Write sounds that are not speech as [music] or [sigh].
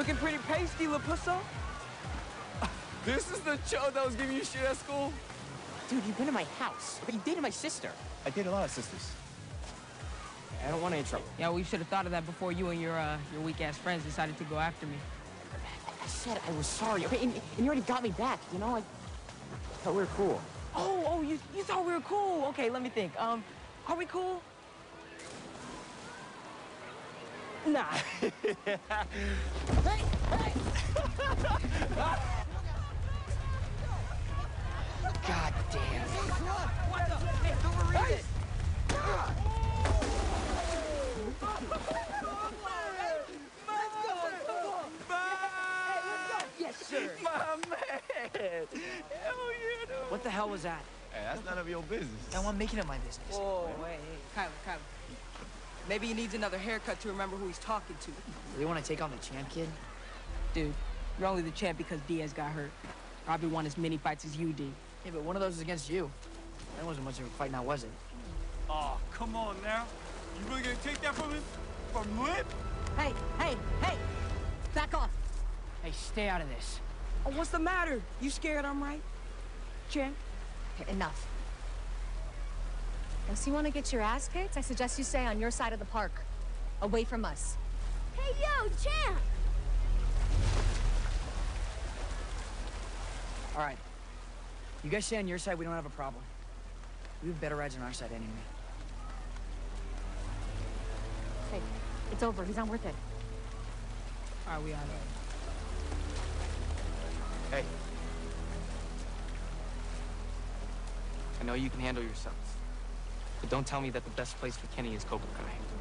Looking pretty pasty, LaRusso. [laughs] This is the chode that was giving you shit at school? Dude, you've been in my house. but You dated my sister. I dated a lot of sisters. I don't want any trouble. Yeah, we should have thought of that before you and your uh, your weak ass friends decided to go after me. I said I was sorry, okay? And, and you already got me back, you know? I thought we were cool. Oh, oh, you you thought we were cool? Okay, let me think. Um, are we cool? Nah. [laughs] God damn. What the? Hey, don't worry it. My man! Hell yeah, dude. What the hell was that? Hey, that's none of your business. Now I'm making it my business. Oh, wait, hey, Kyler, Kyler. Maybe he needs another haircut to remember who he's talking to. Really want to take on the champ kid? Dude, you're only the champ because Diaz got hurt. Probably won as many fights as you did. Yeah, but one of those is against you. That wasn't much of a fight now, was it? Oh, come on now. You really gonna take that from him? From Lip? Hey, hey, hey! Back off! Hey, stay out of this. Oh, what's the matter? You scared I'm right? Champ? Okay, enough. Unless you want to get your ass kicked, I suggest you stay on your side of the park. Away from us. Hey, yo, champ! All right. You guys stay on your side, we don't have a problem. We have better rides on our side anyway. Hey, it's over. He's not worth it. All right, we out of here. Hey. I know you can handle yourself. But don't tell me that the best place for Kenny is Cobra Kai.